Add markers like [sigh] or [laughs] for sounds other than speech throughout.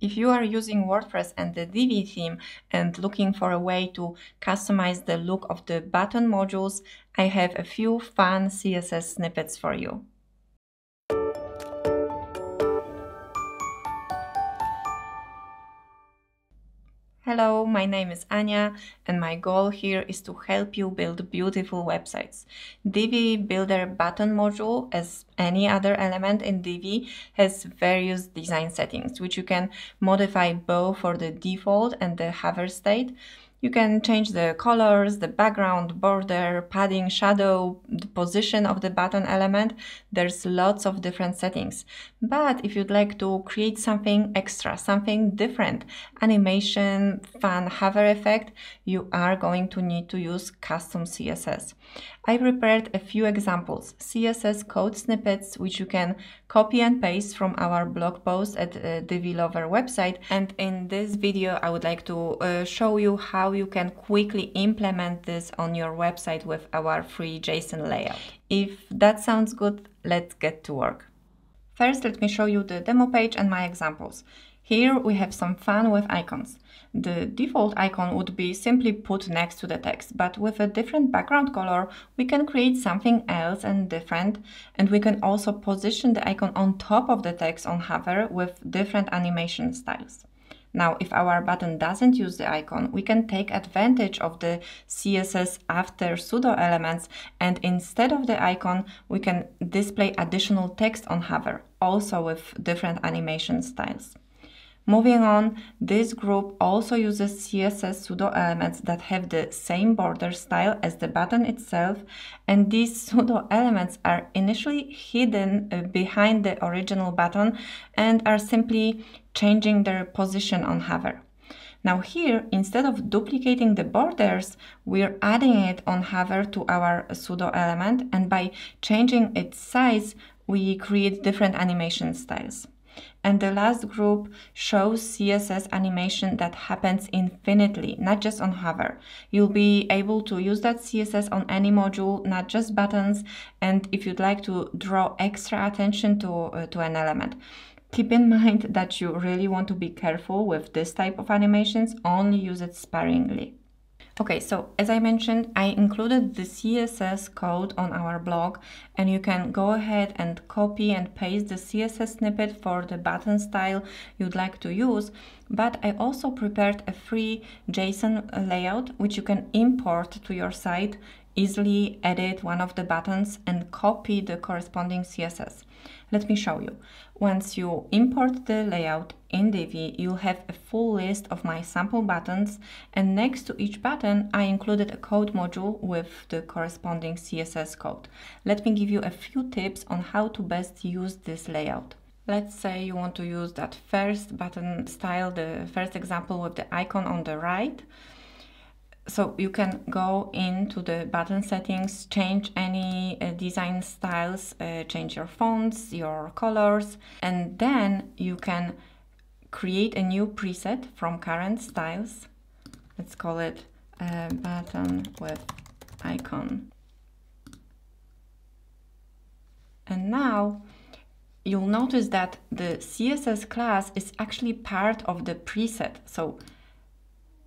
If you are using WordPress and the Divi theme and looking for a way to customize the look of the button modules, I have a few fun CSS snippets for you. Hello, my name is Ania and my goal here is to help you build beautiful websites. Divi Builder button module, as any other element in Divi, has various design settings which you can modify both for the default and the hover state. You can change the colors, the background, border, padding, shadow, the position of the button element. There's lots of different settings. But if you'd like to create something extra, something different, animation, fun hover effect, you are going to need to use custom CSS. I prepared a few examples, CSS code snippets, which you can copy and paste from our blog post at uh, Divi Lover website. And in this video, I would like to uh, show you how you can quickly implement this on your website with our free JSON layout. If that sounds good, let's get to work. First, let me show you the demo page and my examples. Here we have some fun with icons. The default icon would be simply put next to the text, but with a different background color, we can create something else and different, and we can also position the icon on top of the text on hover with different animation styles. Now, if our button doesn't use the icon, we can take advantage of the CSS after pseudo elements and instead of the icon, we can display additional text on hover, also with different animation styles. Moving on, this group also uses CSS pseudo elements that have the same border style as the button itself, and these [laughs] pseudo elements are initially hidden uh, behind the original button and are simply changing their position on hover. Now here, instead of duplicating the borders, we're adding it on hover to our pseudo element, and by changing its size, we create different animation styles. And the last group shows CSS animation that happens infinitely, not just on hover. You'll be able to use that CSS on any module, not just buttons, and if you'd like to draw extra attention to, uh, to an element. Keep in [laughs] mind that you really want to be careful with this type of animations, only use it sparingly. Okay, so as I mentioned, I included the CSS code on our blog and you can go ahead and copy and paste the CSS snippet for the button style you'd like to use. But I also prepared a free JSON layout which you can import to your site, easily edit one of the buttons and copy the corresponding CSS. Let me show you. Once you import the layout in Divi, you'll have a full list of my sample buttons and next to each button I included a code module with the corresponding CSS code. Let me give you a few tips on how to best use this layout. Let's say you want to use that first button style, the first example with the icon on the right so you can go into the button settings, change any uh, design styles, uh, change your fonts, your colors, and then you can create a new preset from current styles. Let's call it a button with icon. And now you'll notice that the CSS class is actually part of the preset. So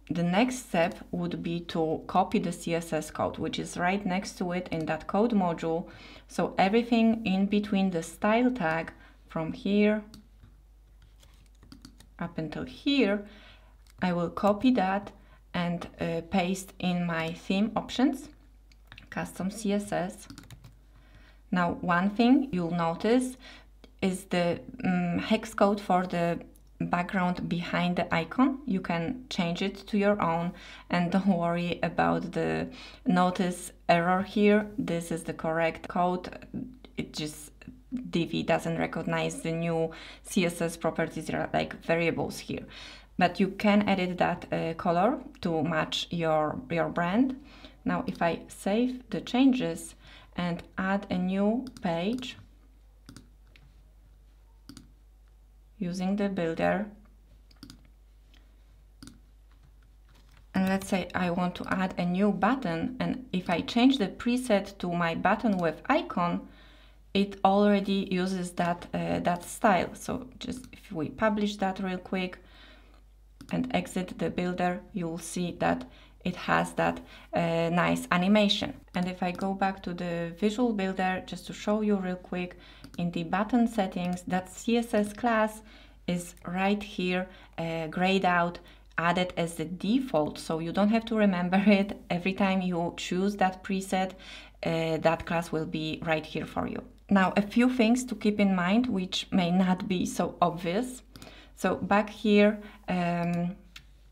the next step would be to copy the CSS code, which is right next to it in that code module. So everything in between the style tag from here up until here, I will copy that and uh, paste in my theme options, custom CSS. Now, one thing you'll notice is the um, hex code for the background behind the icon you can change it to your own. And don't worry about the notice error here. This is the correct code. It just Divi doesn't recognize the new CSS properties. Like variables here. But you can edit that uh, color to match your your brand. Now if I save the changes and add a new page using the builder. And let's say I want to add a new button and if I change the preset to my button with icon, it already uses that uh, that style. So just if we publish that real quick and exit the builder, you'll see that it has that uh, nice animation. And if I go back to the visual builder, just to show you real quick, in the button settings, that CSS class is right here, uh, grayed out, added as the default. So you don't have to remember [laughs] it. Every time you choose that preset, uh, that class will be right here for you. Now, a few things to keep in mind, which may not be so obvious. So back here, um,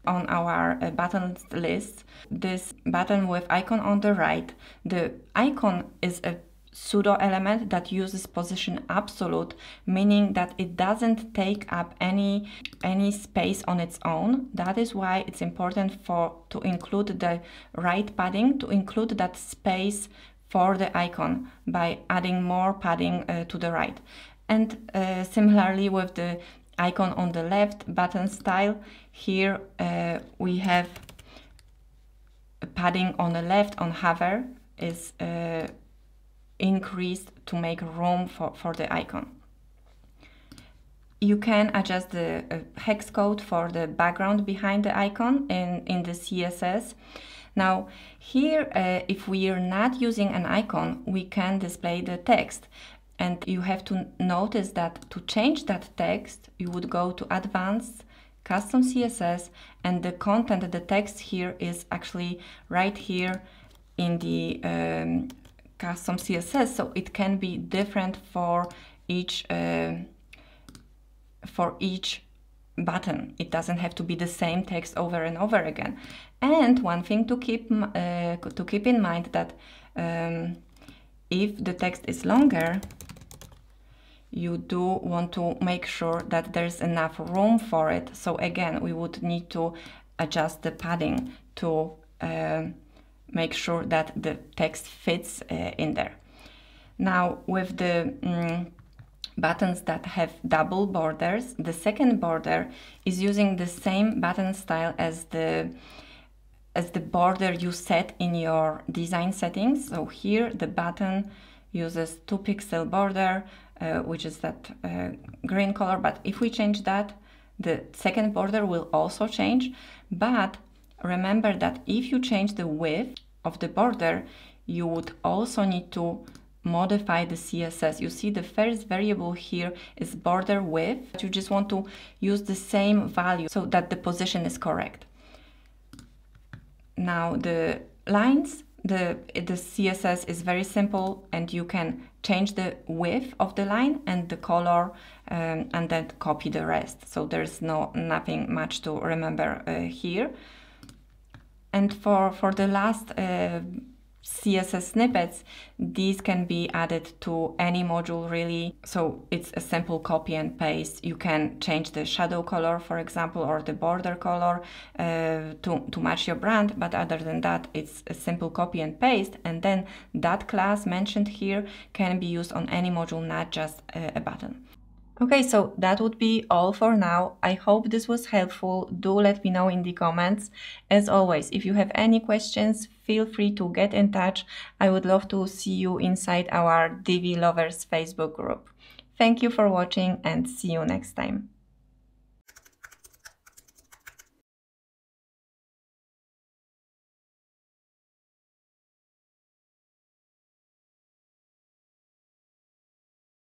on our uh, buttons list, this button with icon on the right, the icon is a pseudo element that uses position absolute, meaning that it doesn't take up any, any space on its own. That is why it's important for to include the right padding, to include that space for the icon by adding more padding uh, to the right. And uh, similarly with the icon on the left button style, here uh, we have a padding on the left on hover is uh, increased to make room for, for the icon. You can adjust the uh, hex code for the background behind the icon in, in the CSS. Now here, uh, if we are not using an icon, we can display the text. And you have to notice that to change that text, you would go to Advanced, Custom CSS, and the content, the text here is actually right here in the um, custom CSS. So it can be different for each uh, for each button. It doesn't have to be the same text over and over again. And one thing to keep uh, to keep in mind that um, if the text is longer, you do want to make sure that there's enough room for it. So again, we would need to adjust the padding to uh, make sure that the text fits uh, in there. Now with the um, buttons that have double borders. The second border is using the same button style as the as the border you set in your design settings. So here the button uses 2 pixel border, uh, which is that uh, green color. But if we change that, the second border will also change. But remember that if you change the width of the border, you would also need to modify the CSS. You see the first variable here is border width. You just want to use the same value so that the position is correct. Now the lines, the, the CSS is very simple and you can change the width of the line and the color um, and then copy the rest. So there's no nothing much to remember uh, here. And for, for the last uh, CSS snippets, these can be added to any module really. So it's a simple copy and paste. You can change the shadow color, for example, or the border color uh, to, to match your brand. But other than that, it's a simple copy and paste. And then that class mentioned here can be used on any module, not just a, a button. Okay, so that would be all for now. I hope this was helpful. Do let me know in the comments. As always, if you have any questions, feel free to get in touch. I would love to see you inside our Divi Lovers Facebook group. Thank you for watching and see you next time.